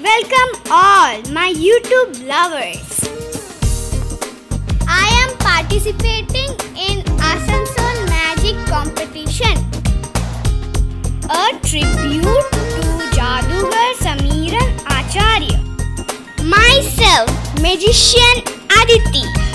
Welcome all my YouTube lovers. I am participating in Asansol Magic Competition. A tribute to Jadugar Samiran Acharya. Myself, Magician Aditi.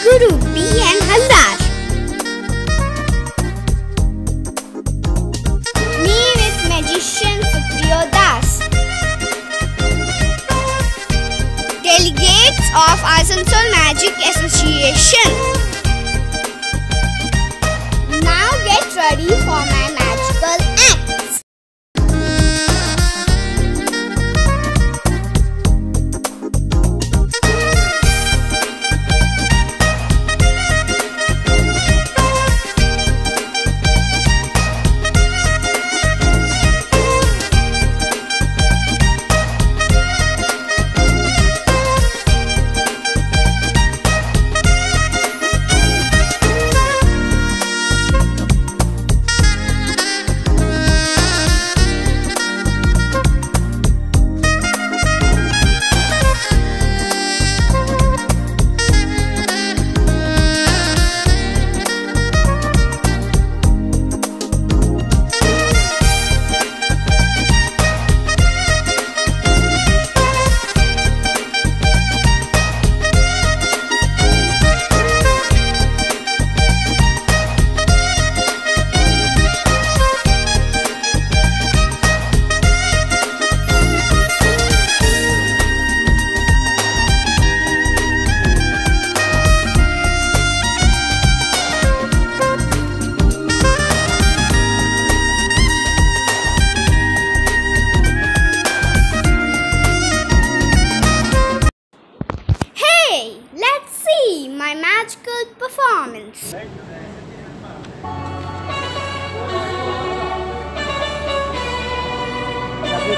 Guru B N Hazar. Me with magician Supriyo Das. Delegates of Asansol Magic Association.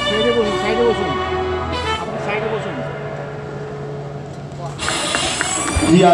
সাইডে বসুন সাইডে বসুন আপনি সাইডে বসুন জি আ